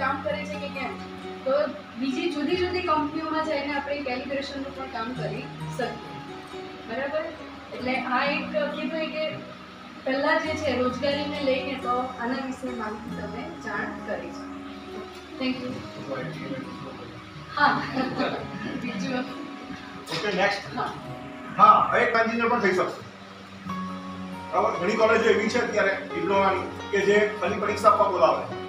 કામ કરે છે કે કેમ? તો બીજી જુદી જુદી કંપનીઓમાં જઈને આપણે કેલ્ક્યુલેશનનું પણ કામ કરી શકીએ. બરાબર? એટલે આ એક કીધું કે પહેલાં જે છે રોજગારીને લઈને તો આના વિશે માહિતી તમે જાણ કરી છે. થેન્ક યુ હા. બીજું ઓકે નેક્સ્ટ હા. હા હવે એક પણ થઈ શકશે. બરાબર? ઘણી કોલેજો એવી છે અત્યારે ડિપ્લોમાની કે જે ખાલી પરીક્ષા આપવા બોલાવે.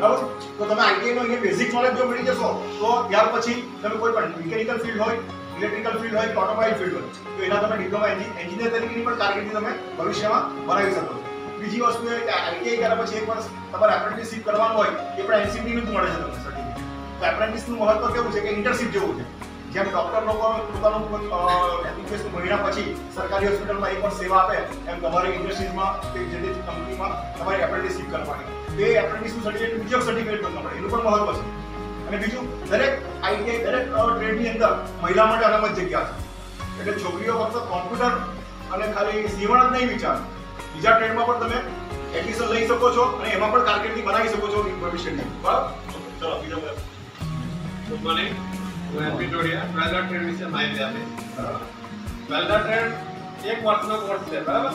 બરાબર? તો તમે આઈટીઆઈ નો અહીંયા બેઝિક નોલેજ જો મળી જશો, તો ત્યાર પછી તમે કોઈ પણ મિકેનિકલ ફિલ્ડ હોય ઇલેક્ટ્રિકલ ફિલ્ડ હોય કે ઓટોમોબાઈલ ફિલ્ડ હોય, તો એના તમે ડિપ્લોમા એન્જિનિયર તરીકેની પણ કારકિર્દી તમે ભવિષ્યમાં બનાવી શકો છો. બીજી વસ્તુ એ કે આઈટીઆઈ કર્યા પછી એક વર્ષ તમારે એપ્રેન્ટિસશિપ કરવાનું હોય, એ પણ એનસીપી નું જ મળે છે તમને સર્ટિફિકેટ તો એપ્રેન્ટિસનું મહત્વ કેવું છે કે ઇન્ટરશીપ જેવું છે. જેમ ડોક્ટર લોકો પોતાનું એપ્લિકેશન મહિના પછી સરકારી હોસ્પિટલમાં એક પણ સેવા આપે, એમ તમારી ઇન્ડસ્ટ્રીઝમાં કે જે તે કંપનીમાં તમારે એપ્રેન્ટિસશિપ કરવાની. તે એપ્રેન્ટિસનું સર્ટિફિકેટ ઉદ્યોગ સર્ટિફિકેટ પણ પડે એનું પણ મહત્વ છે. અને બીજું, દરેક આઈટીઆઈ દરેક ટ્રેડની અંદર મહિલા માટે અનામત જગ્યા છે. એટલે છોકરીઓ ફક્ત કોમ્પ્યુટર અને ખાલી સીવણ જ નહીં વિચાર. બીજા ટ્રેડમાં પણ તમે એડમિશન લઈ શકો છો અને એમાં પણ કારકિર્દી બનાવી શકો છો ભવિષ્યની બરાબર? ચલો, બીજા બોલો. માહિતી આપીશ વેલ્ડર ટ્રેડ એક વર્ષનો કોર્સ બરાબર?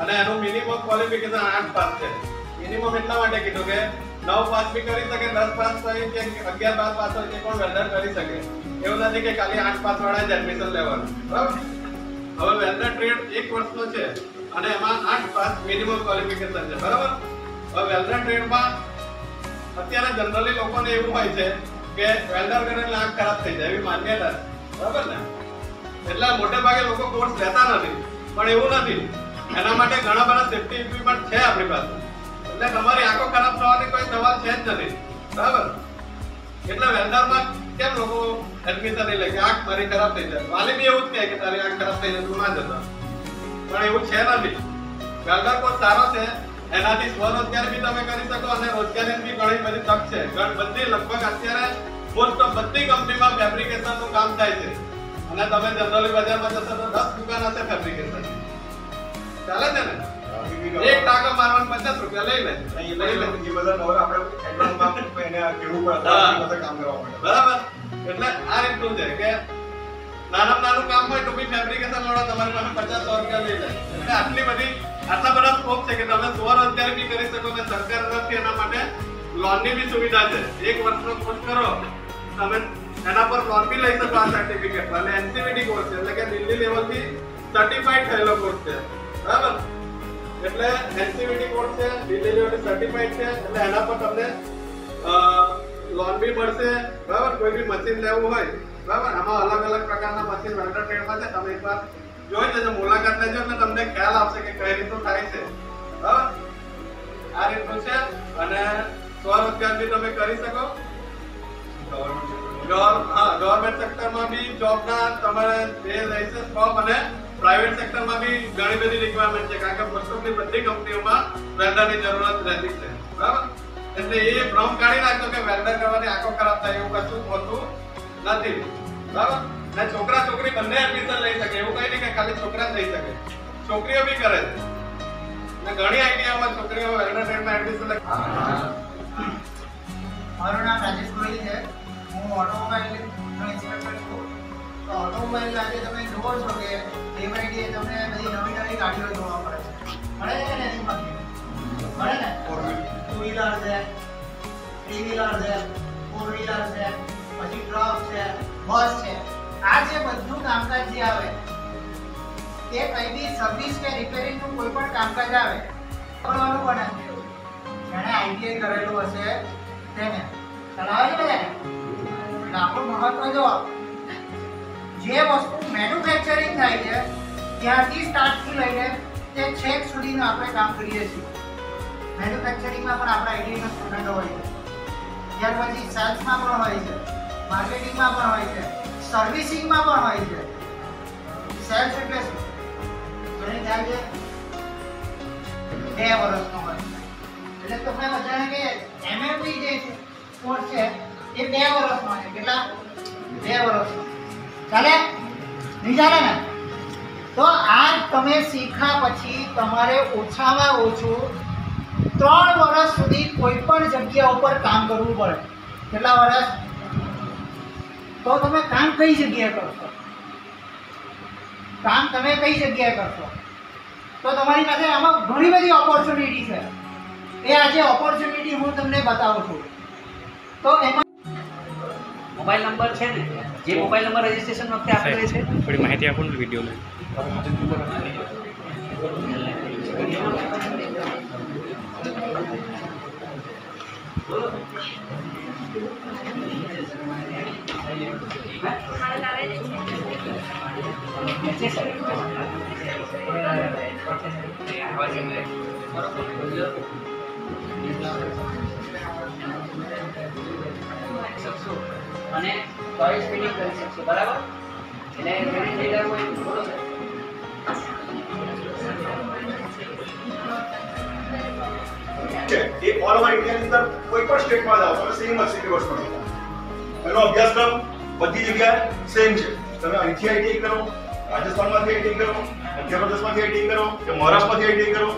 અને એનું મિનિમમ ક્વોલિફિકેશન આઠ પાસ છે. મિનિમમ એટલા માટે કીધું કે, નવ પાસ બી કરી શકે, દસ પાસ કરી કે અગિયાર પાસ પણ વેલ્ડર કરી શકે. એવું નથી કે ખાલી આઠ પાસ વાળા જ એડમિશન લેવાનું, બરાબર? હવે વેલ્ડર ટ્રેડ એક વર્ષનો છે અને એમાં આઠ પાસ મિનિમમ ક્વોલિફિકેશન છે, બરાબર? હવે વેલ્ડર ટ્રેડમાં અત્યારે જનરલી લોકોને એવું હોય છે કે વેલ્ડર કરે એટલે આંખ ખરાબ થઈ જાય એવી માન્યતા બરાબર ને? એટલે મોટે ભાગે લોકો કોર્સ લેતા નથી, પણ એવું નથી. એના માટે ઘણા બધા સેફ્ટી ઇક્વિપમેન્ટ છે આપણી પાસે. એટલે તમારી આંખો ખરાબ થવાની કોઈ સવાલ છે જ નથી. બરાબર? એટલે વેલ્ડરમાં કેમ લોકો એડમિશન નહીં લે કે આંખ મારી ખરાબ થઈ જાય? વાલી બી એવું જ કહે કે તારી આંખ ખરાબ થઈ જાય, તું ના જતા. પણ એવું છે નથી. વેલ્ડર કોર્સ સારો છે? એનાથી સ્વરોજગાર બી તમે કરી શકો અને રોજગારીની બી ઘણી બધી તક છે. બધી લગભગ અત્યારે મોસ્ટ ઓફ બધી કંપનીમાં ફેબ્રિકેશનનું કામ થાય છે. અને તમે જનરલી બજારમાં જશો તો દસ દુકાન હશે ફેબ્રિકેશન ચાલે છે ને? એક ટાંકો મારવાનું પચાસ રૂપિયા લઈ લે. એ બધા- એ આપણે એડવાન્સમાં એને કહેવું પડે કામ કરવા પડે. બરાબર. એટલે આ રીતનું છે કે નાનામાં નાનું કામ હોય તો બી ફેબ્રિકેશન વાળો તમારી પાસે પચાસ સો રૂપિયા લઈ લે. એટલે આટલી બધી આટલા બધા સ્કોપ છે કે તમે સ્વરોજગાર બી કરી શકો ને સરકાર તરફથી એના માટે લોનની બી સુવિધા છે. એક વર્ષનો કોર્સ કરો, તમે એના પર લોન બી લઈ શકો આ સર્ટિફિકેટ અને એનસીવીટી કોર્સ છે, એટલે કે દિલ્હી લેવલથી સર્ટિફાઈડ થયેલો કોર્સ છે. બરાબર? એટલે એનસીવીટી કોર્સ છે, દિલ્હી લેવલથી સર્ટિફાઈડ છે, એટલે એના પર તમને લોન બી મળશે. બરાબર? કોઈ બી મશીન લેવું હોય, બરાબર? આમાં અલગ અલગ પ્રકારના મશીન વેલ્ડર ટ્રેડમાં છે. તમે એકવાર જોઈ જજો મુલાકાત લેજો એટલે તમને ખ્યાલ આવશે કે કઈ રીતનું થાય છે. આ રીતનું છે અને સ્વરોજગાર બી તમે કરી શકો. ગવર- ગવર્મેન્ટ સેક્ટરમાં બી જોબના તમારે જે રહેશે ફોર્મ અને પ્રાઇવેટ સેક્ટરમાં બી ઘણી બધી રિક્વાયરમેન્ટ છે, કારણ કે મોસ્ટ બધી કંપનીઓમાં વેલ્ડરની જરૂરત રહેતી છે. બરાબર? એટલે એ ભ્રમ કાઢી નાખજો કે વેલ્ડર કરવાની આંખો ખરાબ થાય એવું કશું હોતું નથી. બરાબર? ને છોકરા છોકરી બંને એડમિશન લઈ શકે. એવું કઈ નહીં કે ખાલી છોકરા જ લઈ શકે. છોકરીઓ બી કરે છે. ને ઘણી આઈટીઆઈમાં છોકરીઓ ટ્રેડમાં એડમિશન લઈ મારું નામ રાજેશ ગોહિલ છે. હું ઓટોમોબાઈલ ઇન્સ્પેક્ટર છું. તો ઓટોમોબાઈલ આજે તમે જુઓ છો કે ડે બાય ડે તમને બધી નવી નવી ગાડીઓ જોવા મળે છે. મળે છે ને એની મળે ને? ટુ વ્હીલર છે થ્રી વ્હીલર છે ફોર વ્હીલર છે પછી ટ્રક છે બસ છે. આ જે બધું કામકાજ જે આવે, તે કઈ સર્વિસ કે રિપેરિંગનું કોઈ પણ કામકાજ આવે, કરવાનું પણ જેણે આઈટીઆઈ કરેલું હશે, તેને ચલાવે છે આપણું મહત્વ જો, જે વસ્તુ મેન્યુફેક્ચરિંગ થાય છે, ત્યાંથી સ્ટાર્ટથી લઈને તે છેક સુધીનું આપણે કામ કરીએ છીએ. મેન્યુફેક્ચરિંગમાં પણ આપણા આઈટીઆઈના સ્ટુડન્ટો હોય છે. ત્યાર પછી સેલ્સમાં પણ હોય છે. માર્કેટિંગમાં પણ હોય છે. સર્વિસિંગમાં પણ હોય છે. સેલ્ફ એટલે શું થાય ખ્યાલ છે. બે વર્ષનો હોય એટલે તમને બધાને કે એમએમપી જે કોર્સ છે, એ બે વર્ષનો છે. કેટલા? બે વર્ષનો. ચાલે? નહીં ચાલે ને? તો આ તમે શીખ્યા પછી તમારે ઓછામાં ઓછું ત્રણ વર્ષ સુધી કોઈ પણ જગ્યા ઉપર કામ કરવું પડે. કેટલા વર્ષ? તો તમે કામ કઈ જગ્યાએ કરશો? કામ તમે કઈ જગ્યાએ કરશો? તો તમારી પાસે આમાં ઘણી બધી ઓપોર્ચ્યુનિટી છે. એ આજે ઓપોર્ચ્યુનિટી હું તમને બતાવું છું. તો એમાં મોબાઈલ નંબર છે ને? જે મોબાઈલ નંબર રજીસ્ટ્રેશન વખતે આપેલ છે? થોડી માહિતી આપો ને વીડિયો લે શકશો અને ચોઈસ ફિટિંગ કરી શકશો બરાબર એટલે ઘણી થઈ જાય હોય બોલો સર છે એ ઓલ ઓવર ઇન્ડિયાની અંદર કોઈ પણ સ્ટેટમાં જાઓ તમે સેમ જ સિલેબસ ભણો એનો અભ્યાસક્રમ બધી જગ્યાએ સેમ છે. તમે અહીંથી આઈટીઆઈ કરો, રાજસ્થાનમાંથી આઈટીઆઈ કરો, મધ્યપ્રદેશમાંથી આઈટીઆઈ કરો, કે મહારાષ્ટ્રમાંથી આઈટીઆઈ કરો,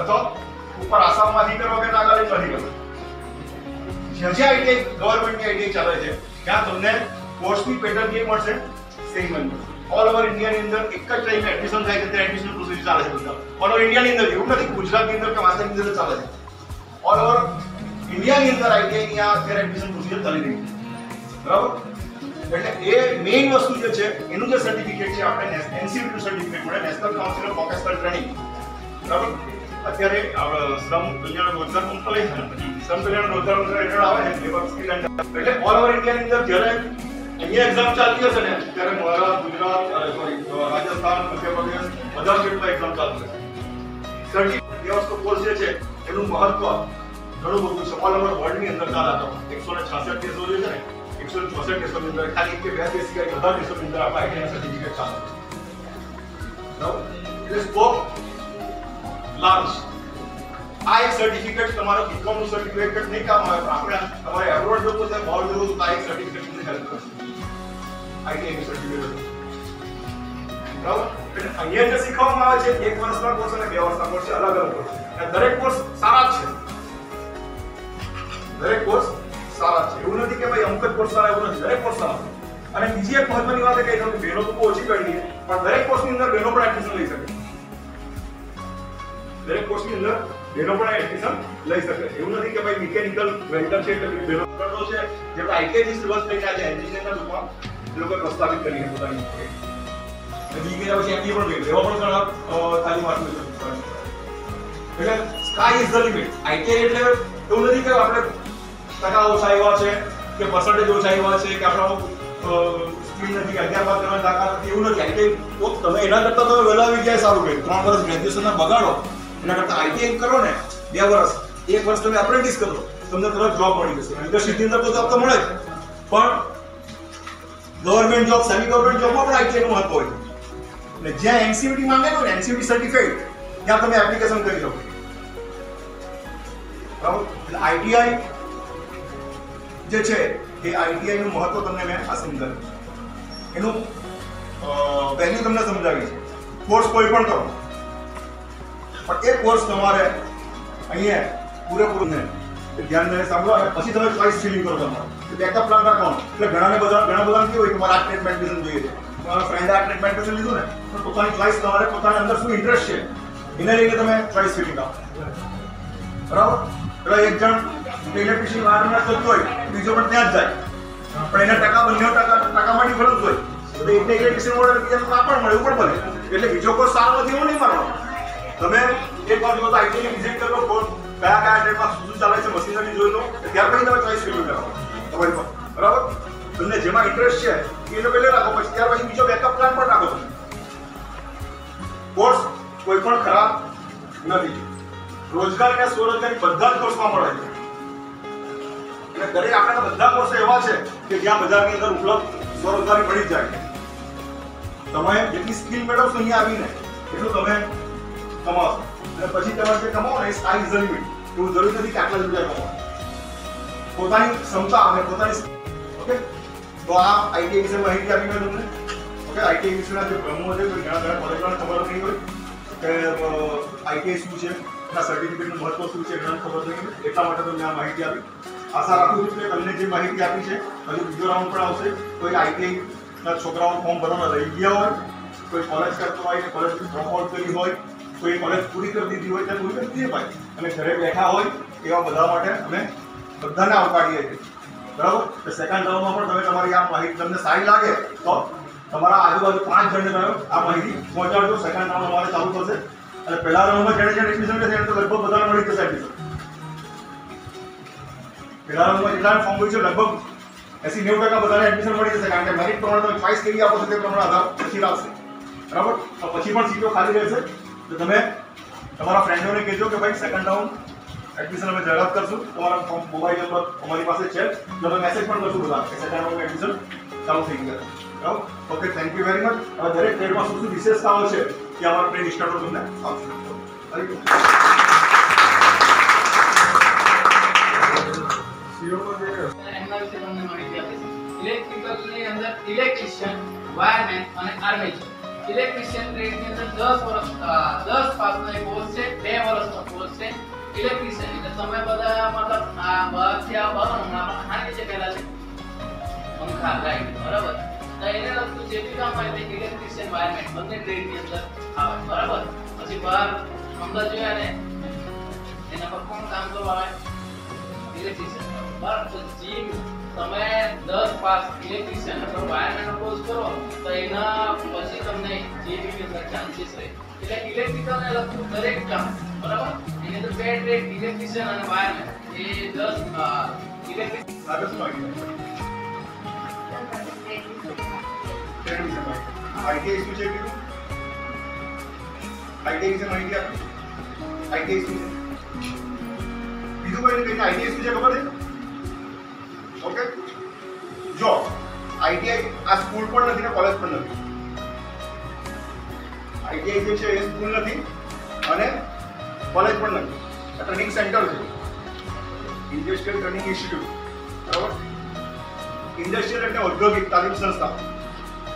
અથવા ઉપર આસામમાંથી કરો કે નાગાલેન્ડમાંથી કરો. જ્યાં જ્યાં આઈટીઆઈ ગવર્મેન્ટની આઈટીઆઈ ચાલે છે, ત્યાં તમને કોર્સની પેટર્ન કેવી મળશે સેમ જ ઓલ ઓવર ઇન્ડિયાની અંદર એક જ ટાઈમે એડમિશન થાય છે, ત્યાં એડમિશન પ્રોસેસ ચાલે છે બધા. ઓલ ઓવર ઇન્ડિયાની અંદર એવું નથી ગુજરાતની અંદર કે મહારાષ્ટ્રની અંદર ચાલે છે. ઓલ ઓવર ઇન્ડિયાની અંદર આઈટીઆઈ ની આ અત્યારે એડમિશન પ્રોસિજર ચાલી રહી છે. બરાબર? એટલે એ મેઇન વસ્તુ જે છે, એનું જે સર્ટિફિકેટ છે, આપણે એનસીબી સર્ટિફિકેટ મળે national council of vocational training બરાબર? અત્યારે શ્રમ કલ્યાણ રોજગાર મંત્રાલય પછી શ્રમ કલ્યાણ રોજગાર મંત્રાલય હેઠળ આવે છે લેબર સ્કિલ એટલે ઓલ ઓવર ઇન્ડિયાની અંદર જ્યારે અહીંયા એક્ઝામ ચાલતી હશે ને, ત્યારે મહારાષ્ટ્ર, ગુજરાત સોરી રાજસ્થાન, મધ્યપ્રદેશ, બધા સ્ટેટમાં એક્ઝામ ચાલુ છે સર્ટિફિકેટ વસ્તુ કોર્સ જે છે, એનું મહત્વ ઘણું બધું છે. ઓલ ઓવર વર્લ્ડની અંદર ચાલાતો એકસો ને છાસઠ દેશો જે છે ને ને ચોસઠ દેશોની અંદર ખાલી કે બે દેશ સિવાય બધા દેશોની અંદર આપણા સર્ટિફિકેટ ચાલે એટલે લાર્જ આ એક સર્ટિફિકેટ તમારો બીકોમનું સર્ટિફિકેટ નહીં કામ આવે, પણ આપણે તમારે એવોર્ડ જોતો છે બહાર જવું તો આ એક સર્ટિફિકેટ તમને હેલ્પ કરશે આઈટીઆઈ સર્ટિફિકેટ બરાબર એટલે અહીંયા જે શીખવવામાં આવે છે, એક વર્ષના કોર્સ અને બે વર્ષના કોર્સ અલગ અલગ કોર્સ દરેક કોર્સ સારા છે. દરેક કોર્સ સારા છે. એવું નથી કે ભાઈ અમુક જ કોર્સ સારા એવું નથી. દરેક કોર્સ સારા અને બીજી એક મહત્વની વાત કહી દઉં કે તો બહુ ઓછી કરી છે, પણ દરેક કોર્સની અંદર બહેનો પણ એડમિશન લઈ શકે. દરેક કોર્સની અંદર બહેનો પણ એડમિશન લઈ શકે. એવું નથી કે ભાઈ મિકેનિકલ વેલ્ડર છે એટલે બહેનો કરતો છે. જે આઈટીઆઈ સિલેબસ લઈને આજે એન્જિનિયરના રૂપમાં એ લોકો પ્રસ્તાવિત કરી પોતાની. પણ ગઈ પણ ઘણા તાલીમ આપી એટલે sky is the limit ITI એટલે એવું નથી કે આપણે ટકા ઓછા આવ્યા છે કે પર્સન્ટેજ ઓછા આવ્યા છે કે આપણો સ્કીલ નથી કે અગિયાર બાર કરવાની તાકાત નથી, એવું નથી. તો તમે એના કરતા તમે વહેલા આવી ગયા સારું કર્યું ત્રણ વર્ષ ગ્રેજ્યુએશનના બગાડો. એના કરતા આઈટીઆઈ કરો ને, બે વર્ષ, એક વર્ષ તમે એપ્રેન્ટિસ કરો, તમને તરત જોબ મળી જશે. ઇન્ડસ્ટ્રીની અંદર તો જોબ તો મળે પણ ગવર્મેન્ટ જોબ સેમી ગવર્મેન્ટ જોબમાં પણ આઈટીઆઈ નું મહત્વ હોય. અને જ્યાં એનસીયુટી માંગે ને એનસીયુટી સર્ટિફાઈડ ત્યાં તમે એપ્લિકેશન કરી શકો. આઈટીઆઈ જે છે, એ આઈટીઆઈ નું મહત્વ તમને મેં આ સમજાવ્યું એનું વેલ્યુ તમને સમજાવી છે. કોર્સ કોઈ પણ કરો. પણ એ કોર્સ તમારે અહીંયા પૂરેપૂરું ધ્યાન સાંભળો, અને પછી તમે ચોઈસ ફિલિંગ કરો તમારે. બેકઅપ પ્લાન રાખવાનો એટલે ઘણાને બધા ઘણા બધા કેવું હોય કે મારે આ ટ્રીટમેન્ટ મેડિસિન જોઈએ છે. તમારા ફ્રેન્ડે આ ટ્રીટમેન્ટ મેડિસિન લીધું ને. તો પોતાની ચોઈસ તમારે પોતાની અંદર શું ઇન્ટરેસ્ટ છે? એને લઈને તમે ચોઈસ ફિલિંગ આપો. બરાબર? એટલે એક જણ ઇલેક્ટ્રિશિયન વાયરમેન થતો હોય, બીજો પણ ત્યાં જ જાય. પણ એના ટકા બંને ટકા ટકામાંથી ફરક હોય. તો એકને ઇલેક્ટ્રિશિયન મળે બીજાને પણ મળે, એવું પણ બને. એટલે બીજો કોઈ સારો નથી, એવું નહીં માનવાનો. તમે એક વાર જો આઈટીની વિઝિટ કરો કોર્સ કયા કયા ટ્રેડમાં શું શું ચાલે છે મશીનરી જોઈ લો. ત્યાર પછી તમે ચોઈસ ફિલ્મ કરો. તમારી પર. બરાબર? તમને જેમાં ઇન્ટરેસ્ટ છે, એ એને પહેલે રાખો. પછી ત્યાર પછી બીજો બેકઅપ પ્લાન પણ રાખો તમે. કોર્સ કોઈ પણ ખરાબ નથી. રોજગાર અને સ્વરોજગારી બધા જ કોર્સમાં મળે છે. એટલે દરેક આપણા બધા કોર્સ એવા છે કે જ્યાં બજારની અંદર ઉપલબ્ધ સ્વરોજગારી મળી જાય. તમે જેટલી સ્કિલ મેળવશો અહીંયા આવીને, એટલું તમે કમાશો અને પછી તમે જે કમાવો ને એ સ્કાય ઇઝ લિમિટ એવું જરૂરી નથી કે આટલા રૂપિયા કમાવો. પોતાની ક્ષમતા અને પોતાની ઓકે તો આ આઈટીઆઈ વિશે માહિતી આપી મેં તમને. ઓકે આઈટીઆઈ વિશેના જે ભ્રમો છે ઘણા ઘણા કોલેજમાં ખબર નહીં હોય કે આઈટીઆઈ શું છે ના સર્ટિફિકેટનું મહત્વ શું છે ઘણા ખબર નહીં એટલા માટે તમને આ માહિતી આપી. આશા રાખું છું કે તમને જે માહિતી આપી છે, હજુ બીજો રાઉન્ડ પણ આવશે. કોઈ આઈટીઆઈના છોકરાઓ ફોર્મ ભરવાના રહી ગયા હોય, કોઈ કોલેજ કરતો હોય કોલેજ ડ્રોપ આઉટ કરી હોય, કોઈ કોલેજ પૂરી કરી દીધી હોય, ત્યાં પૂરી કરી ભાઈ અને ઘરે બેઠા હોય એવા બધા માટે અમે બધાને આવકારીએ છીએ. બરાબર? સેકન્ડ રાઉન્ડમાં પણ તમે તમારી આ માહિતી તમને સારી લાગે, તો તમારા આજુબાજુ પાંચ જણને તમે આ માહિતી પહોંચાડજો. સેકન્ડ રાઉન્ડ અમારે ચાલુ થશે. અને પહેલા રાઉન્ડમાં જેને જેને એડમિશન લેશે એને તો લગભગ બધાને મળી જશે એડમિશન રાઉન્ડમાં જેટલા ફોર્મ હોય છે લગભગ એસી નેવું ટકા બધાને એડમિશન મળી જશે કારણ કે મેરિટ પ્રમાણે તમે ચોઈસ આપો છો તે પ્રમાણે પછી લાવશે બરાબર પછી પણ સીટો ખાલી રહેશે તો તમે તમારા ફ્રેન્ડોને કહેજો કે ભાઈ સેકન્ડ રાઉન્ડ એડમિશન અમે જાહેરાત કરશું મોબાઈલ નંબર અમારી પાસે છે તો અમે મેસેજ પણ કરશું બધા કે સેકન્ડ એડમિશન ચાલુ થઈ ગયા. બરાબર? Okay thank you very much હવે દરેક ટ્રેડમાં શું શું વિશેષતાઓ છે, એ અમારા સ્ટાર્ટો તમને આપશે. વિશે માહિતી આપીશ ઇલેક્ટ્રિકલની અંદર ઇલેક્ટ્રિશિયન વાયરમેન અને આર્મેચર ઇલેક્ટ્રિશિયન ટ્રેડની અંદર 10 વર્ષ અ, 10 પાસનો એક કોર્સ છે 2 વર્ષનો કોર્સ છે ઇલેક્ટ્રિશિયન તમે બધા મતલબ આ બહારથી આ બહાર હમણાં આપણે પહેલા છે પંખા લાઈટ બરાબર તો એને લગતું કામ હોય ઇલેક્ટ્રિશિયન વાયરમેન બંને ટ્રેડની અંદર આવે બરાબર પછી બહાર અંદર જોયા ને એના પર કોણ કામ કરવા આવે ઇલેક્ટ્રિશિયન જીમ તમે 10 પાસ ઇલેક્ટ્રિશિયન અથવા વાયરમેન નો કોર્સ કરો, તો એના પછી તમને ચાન્સીસ રહે. એટલે ઇલેક્ટ્રિકલ લગતું દરેક કામ, બરાબર? એને તો બે અને વાયરમેન એ 10 ઇલેક્ટ્રિક સારું આઈટીઆઈ શું છે કીધું? આઈટીઆઈ વિશે માહિતી બીજું કોઈ કહીને શું છે ખબર છે? જો આઈટીઆઈ આ સ્કૂલ પણ નથી ને કોલેજ પણ નથી. આઈટીઆઈ જે છે એ સ્કૂલ નથી અને કોલેજ પણ નથી. આ ટ્રેનિંગ સેન્ટર છે. ઇન્ડસ્ટ્રીયલ ટ્રેનિંગ ઇન્સ્ટિટ્યૂટ બરાબર? ઇન્ડસ્ટ્રીયલ એટલે ઔદ્યોગિક તાલીમ સંસ્થા.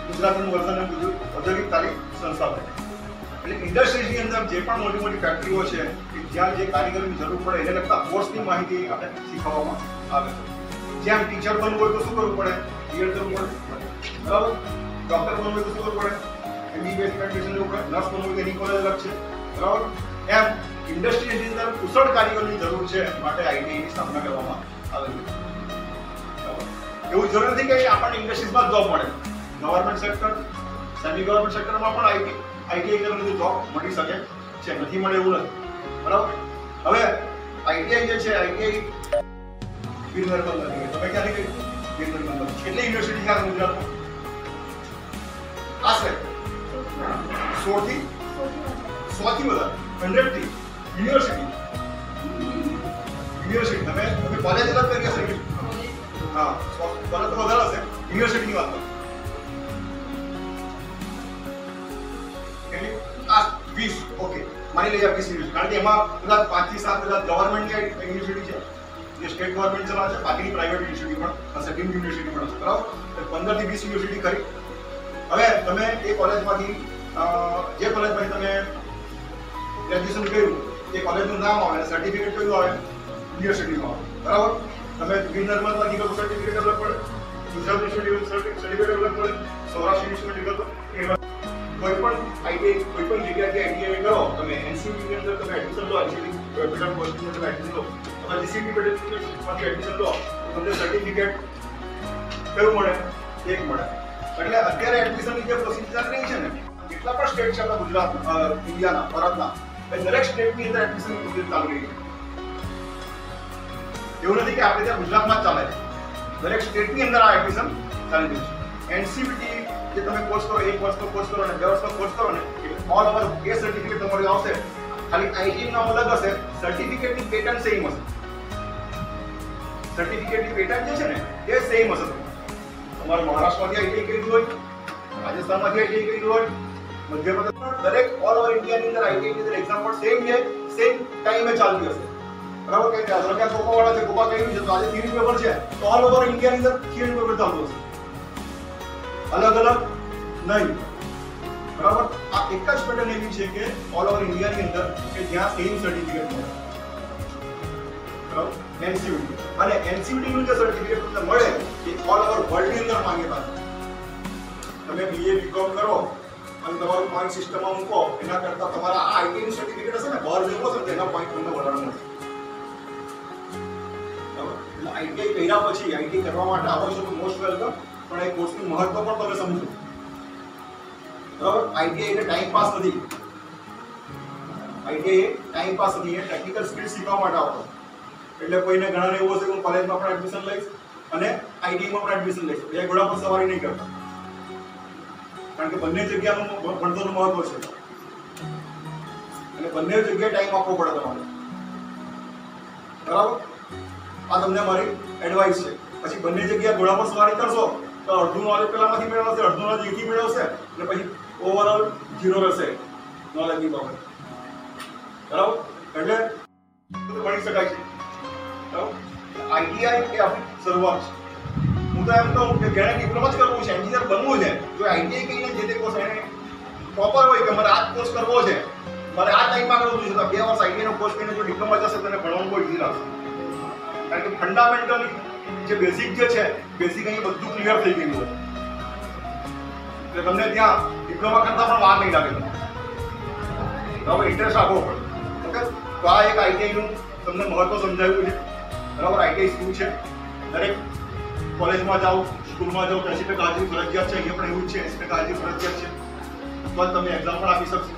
ગુજરાતનું વર્તન ઔદ્યોગિક તાલીમ સંસ્થા એટલે ઇન્ડસ્ટ્રીઝની અંદર જે પણ મોટી મોટી ફેક્ટરીઓ છે, કે જ્યાં જે કારીગરની જરૂર પડે એને લગતા કોર્સની માહિતી આપણે શીખવવામાં આવે છે. જેમ ટીચર બનવું હોય તો શું કરવું પડે? બીએડ કરવું પડે? બરાબર ડોક્ટર બનવું હોય તો શું કરવું પડે? એમબીબીએસ ગ્રેજ્યુએશન લેવું પડે? નર્સ બનવું હોય તો એની કોલેજ અલગ છે. બરાબર એમ ઇન્ડસ્ટ્રીની અંદર કુશળ કારીગરોની જરૂર છે માટે આઈટીઆઈની સ્થાપના કરવામાં આવેલી એવું જરૂર નથી કે આપણને ઇન્ડસ્ટ્રીઝમાં જોબ મળે. ગવર્મેન્ટ સેક્ટર સેમી ગવર્મેન્ટ સેક્ટરમાં પણ આઈટી આઈટીઆઈ કરીને જોબ મળી શકે છે. નથી મળે એવું નથી. બરાબર? હવે આઈટીઆઈ જે છે આઈટીઆઈ વીર નર્મદ નથી તમે ક્યાંથી ગઈ વીર નર્મદ કેટલી યુનિવર્સિટી છે ગુજરાતમાં આશરે સોળથી સોથી વધારે હંડ્રેડથી યુનિવર્સિટી યુનિવર્સિટી તમે તમે કોલેજ અલગ કરી હશે કે હા સો કોલેજ તો વધારે હશે યુનિવર્સિટીની વાત કરો કેટલી આ વીસ ઓકે માની લઈએ વીસ યુનિવર્સિટી કારણ કે એમાં કદાચ પાંચથી સાત કદાચ ગવર્મેન્ટની યુનિવર્સિટી છે જે સ્ટેટ ગવર્મેન્ટ ચલાવે છે બાકીની પ્રાઇવેટ યુનિવર્સિટી પણ હશે ડીમ યુનિવર્સિટી પણ હશે બરાબર? પંદર પંદરથી વીસ યુનિવર્સિટી કરી હવે તમે એ કોલેજમાંથી જે કોલેજમાંથી તમે ગ્રેજ્યુએશન કર્યું, એ કોલેજનું નામ આવે સર્ટિફિકેટ કયું આવે? યુનિવર્સિટીમાં આવે. બરાબર? તમે વીર નર્મદમાંથી કરો સર્ટિફિકેટ અલગ પડે. ગુજરાત યુનિવર્સિટી સર્ટિફિકેટ અલગ પડે. સૌરાષ્ટ્ર યુનિવર્સિટી એવા કોઈ પણ આઈટી કોઈ પણ જગ્યાએ આઈટીઆઈ કરો, તમે એનસીપી ની અંદર તમે એડમિશન લો એનસીપી પેટર્ન કોર્સની અંદર તમે એડમિશન લો. સર્ટિફિકેટ કયું મળે? એક મળે. એટલે અત્યારે એડમિશનની જે પ્રોસિજર રહી છે ને કેટલા પણ સ્ટેટ છે આપણા ગુજરાત ઇન્ડિયાના, ભારતના, એ દરેક સ્ટેટની અંદર એડમિશનની પ્રોસિજર ચાલી રહી છે. એવું નથી કે આપણે ત્યાં ગુજરાતમાં ચાલે છે. દરેક સ્ટેટની અંદર આ એડમિશન ચાલી રહ્યું છે. એનસીબીટી જે તમે કોર્સ કરો, એક વર્ષનો કોર્સ કરો અને બે વર્ષનો કોર્સ કરો ને ઓલ ઓવર એ સર્ટિફિકેટ તમારું આવશે. ખાલી આઈટી નામ અલગ હશે સર્ટિફિકેટની પેટર્ન સેમ હશે. સર્ટિફિકેટની પેટર્ન જે છે ને, એ સેમ હશે. તમારે મહારાષ્ટ્રમાંથી આઈટી કરેલું હોય, રાજસ્થાનમાંથી આઈટી કરેલું હોય મધ્યપ્રદેશ દરેક ઓલ ઓવર ઇન્ડિયાની અંદર આઈટી ની અંદર એક્ઝામ પણ સેમ છે સેમ ટાઈમે ચાલતી હશે. બરાબર? કે ધારો કે કોપા વાળા છે કોપા કર્યું છે? તો આજે થિયરી પેપર છે. તો ઓલ ઓવર ઇન્ડિયાની અંદર થિયરી પેપર ચાલતું હશે. અલગ અલગ નહીં. બરાબર? આ એક જ પેટર્ન એવી છે કે ઓલ ઓવર ઇન્ડિયાની અંદર કે જ્યાં સેમ સર્ટિફિકેટ મળે. બરાબર? એનસીયુટી અને એનસીયુટી નું જે સર્ટિફિકેટ તમને મળે, એ ઓલ ઓવર વર્લ્ડની અંદર માંગે છે તમે બીએ બીકોમ કરો અને તમારું પોઈન્ટ સિસ્ટમમાં મૂકો, એના કરતા તમારા આ આઈટી નું સર્ટિફિકેટ હશે ને બહાર જવું હશે તેના પોઈન્ટ તમને વધારે મળશે? આઈટીઆઈ કર્યા પછી આઈટી કરવા માટે આવો છો મોસ્ટ વેલકમ પણ એ કોર્સનું મહત્વ પણ તમે સમજો. બરાબર? આઈટીઆઈ એટલે ટાઈમ પાસ નથી. આઈટીઆઈ ટાઈમ પાસ નથી. એ ટેકનિકલ સ્કિલ શીખવા માટે આવતો. એટલે કોઈને ઘણાને એવું હશે કે હું કોલેજમાં પણ એડમિશન લઈશ અને આઈટીઆઈમાં પણ એડમિશન લઈશ. બે ઘોડા પર સવારી નહીં કરતા. કારણ કે બંને જગ્યાનું ભણતરનું મહત્વ છે. અને બંને જગ્યાએ ટાઈમ આપવો પડે તમારે. બરાબર? આ તમને મારી એડવાઇસ છે. પછી બંને જગ્યાએ ઘોડા પર સવારી કરશો તો અડધું નોલેજ પેલામાંથી મેળવશે, અડધું નોલેજ એથી મેળવશે અને પછી ઓવરઓલ ઝીરો રહેશે નોલેજની બાબત બરાબર? એટલે ભણી શકાય છે. આઈટીઆઈ એ આપણી શરૂઆત છે. હું તો એમ કહું કે જેણે ડિપ્લોમા જ કરવું છે એન્જિનિયર બનવું છે જો આઈટીઆઈ કરીને જે તે કોર્સ એને પ્રોપર હોય કે મારે આ કોર્સ કરવો છે, મારે આ ટાઈમમાં કરવું છે, તો બે વર્ષ આઈટીઆઈ નો કોર્સ કરીને જો ડિપ્લોમા જશે, તો એને ભણવાનું કોઈ ઇઝી લાગશે કારણ કે ફંડામેન્ટલી જે બેઝિક જે છે બેઝિક અહીં બધું ક્લિયર થઈ ગયું હોય એટલે તમને ત્યાં ડિપ્લોમા કરતા પણ વાર નહીં લાગે. બરાબર ઇન્ટરેસ્ટ આપવો પડે. ઓકે? તો આ એક આઈટીઆઈનું તમને મહત્વ સમજાવ્યું છે. બરાબર આઈટીઆઈ શું છે. દરેક કોલેજમાં જાઓ, સ્કૂલમાં જાઓ એસી ટકા હાજરી ફરજિયાત છે, અહીંયા પણ એવું જ છે એસી ટકા હાજરી ફરજિયાત છે. તો તમે એક્ઝામ પણ આપી શકશો.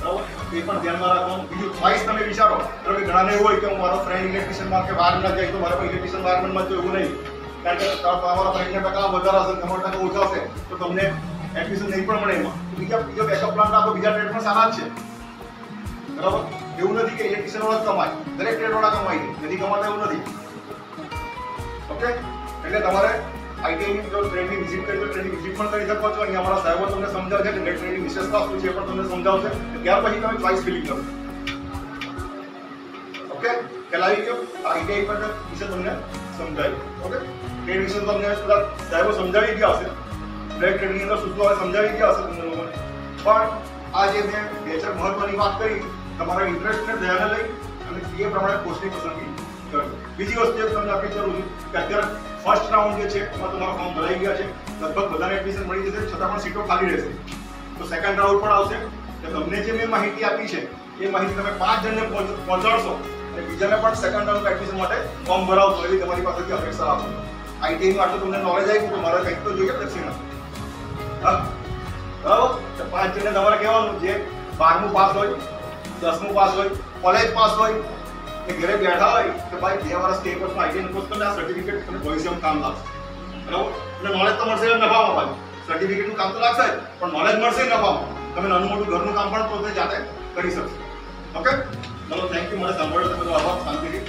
બરાબર? એ પણ ધ્યાનમાં રાખવાનું. બીજું ચોઈસ તમે વિચારો. કે ઘણાને એવું હોય કે હું મારો ફ્રેન્ડ ઇલેક્ટ્રિશિયનમાં કે ના જાય તો મારે પણ ઇલેક્ટ્રિશિયન બારમેન્ટમાં તો એવું નહીં. કારણ કે તમારા પરીક્ષા ટકા વધારે હશે, તમારા ટકા ઓછા હશે. તો તમને એડમિશન નહીં પણ મળે એમાં. બીજા બીજો બેકઅપ પ્લાન રાખો બીજા ટ્રેડ પણ સારા જ છે. બરાબર? એવું નથી કે ઇલેક્ટ્રિશિયન વાળા જ કમાય. દરેક ટ્રેડ વાળા કમાય છે. નથી કમાતા એવું નથી. ઓકે? એટલે તમારે આઈટીઆઈની જો ટ્રેનિંગ વિઝિટ કરી, તો ટ્રેનિંગ વિઝિટ પણ કરી શકો છો. અને અમારા સાહેબો તમને સમજાવશે કે નેટ ટ્રેનિંગ વિશેષતા શું છે પણ તમને સમજાવશે. ત્યાર પછી તમે ચોઈસ ફિલિંગ કરો. ઓકે? ખ્યાલ આવી ગયો. આઈટીઆઈ પર વિશે તમને સમજાવ્યું ઓકે? ટ્રેડ વિશે તમને બધા સાહેબો સમજાવી ગયા હશે. બ્લેક ટ્રેડની અંદર શું હવે સમજાવી ગયા હશે તમને લોકોને. પણ જે મેં બે ચાર મહત્વની વાત કરી, તમારા ઇન્ટરેસ્ટને ધ્યાને લઈ અને એ પ્રમાણે કોર્સની પસંદગી બીજી વસ્તુ એક તમને આપી કરું છું કે અત્યારે ફર્સ્ટ રાઉન્ડ જે છે, એમાં તમારા ફોર્મ ભરાઈ ગયા છે. લગભગ બધાને એડમિશન મળી જશે, છતાં પણ સીટો ખાલી રહેશે. તો સેકન્ડ રાઉન્ડ પણ આવશે. કે તમને જે મેં માહિતી આપી છે, એ માહિતી તમે પાંચ જણને પહોંચાડશો અને બીજાને પણ સેકન્ડ રાઉન્ડ એડમિશન માટે ફોર્મ ભરાવશો એવી તમારી પાસેથી અપેક્ષા રાખો આઈટીઆઈનું આટલું તમને નોલેજ આવ્યું તો મારે કંઈક તો જોઈએ દક્ષિણા હા? બરાબર? પાંચ જણને તમારે કહેવાનું જે બારમું પાસ હોય, દસમું પાસ હોય કોલેજ પાસ હોય, કે ઘરે બેઠા હોય, કે ભાઈ બે વર્ષ કે એક વર્ષમાં આઈટીઆઈ કોર્સ કરીને આ સર્ટિફિકેટ તમને ભવિષ્યમાં કામ લાગશે. બરાબર? એટલે નોલેજ તો મળશે નફામાં પાછું સર્ટિફિકેટનું કામ તો લાગશે પણ નોલેજ મળશે નફામાં. તમે નાનું મોટું ઘરનું કામ પણ પોતે જાતે કરી શકશો. ઓકે ચલો થેન્ક યુ મને સાંભળ્યો તો બધો આભાર, શાંતિથી.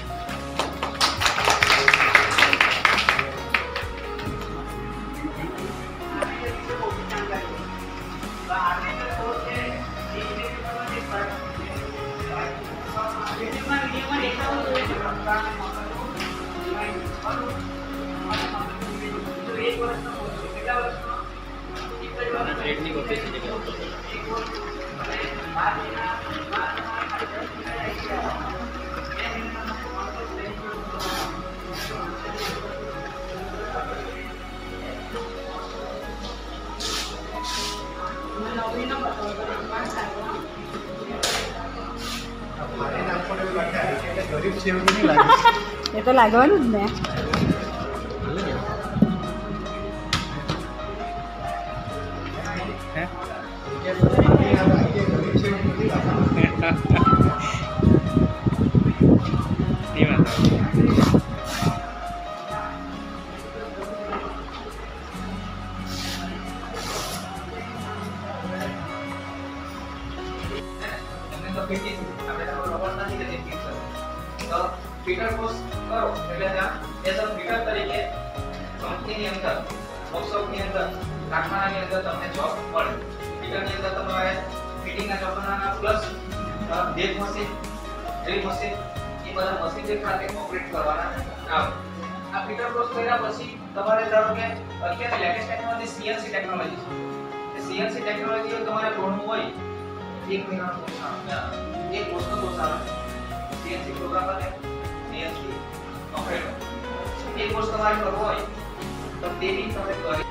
તો લાગવાનું જ ને. ગરીબ બેગ મશીન ડ્રીલ મશીન એ બધા મશીન જે ખાતે ઓપરેટ કરવાના આ ફીટર કોર્સ કર્યા પછી તમારે ધારો કે અત્યારે લેટેસ્ટ ટેકનોલોજી સીએનસી ટેકનોલોજી છે. સીએનસી ટેકનોલોજી તમારે ભણવું હોય, એક મહિનાનો કોર્સ આવે એક કોર્સનો કોર્સ આવે સીએનસી પ્રોગ્રામ ને સીએનસી ઓપરેટર એક કોર્સ તમારે કરવો હોય, તો તે બી તમે કરી